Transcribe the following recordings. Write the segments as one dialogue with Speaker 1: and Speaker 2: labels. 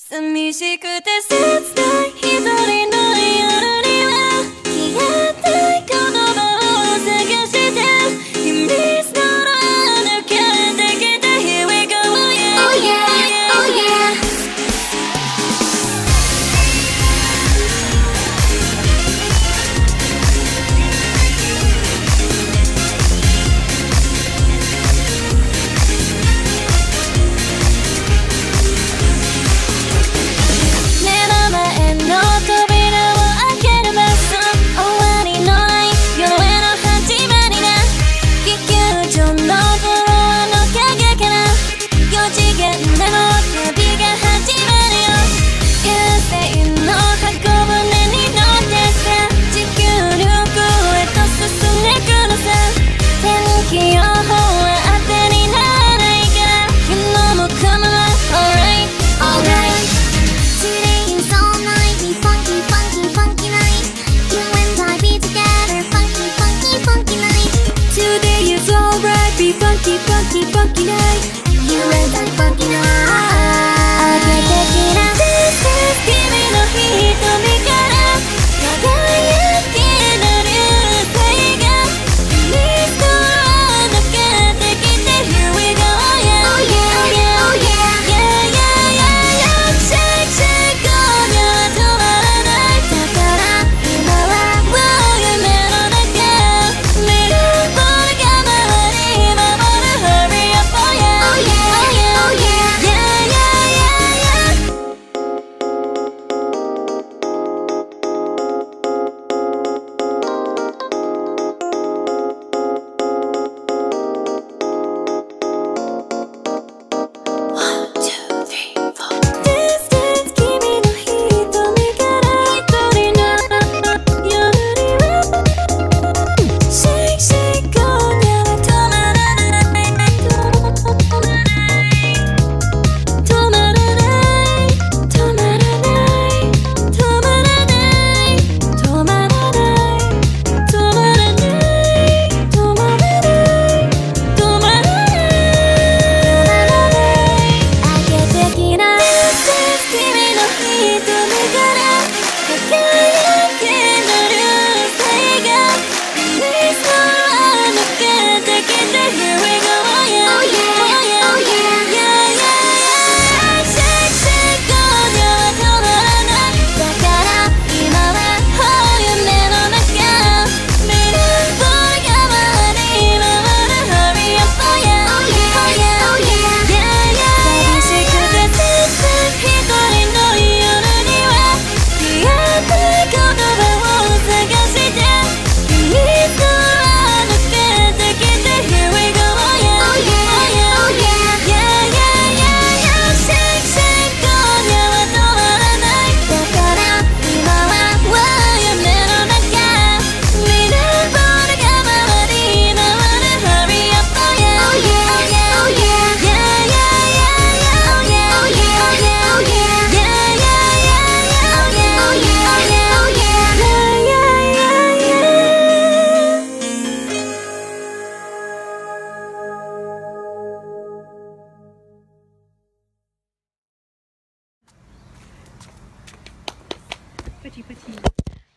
Speaker 1: 寂しくて切ない一人の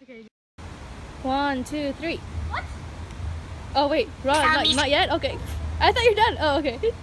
Speaker 2: Okay. One, two, three. What? Oh wait, run. Not, not yet? Okay. I thought you're done. Oh, okay.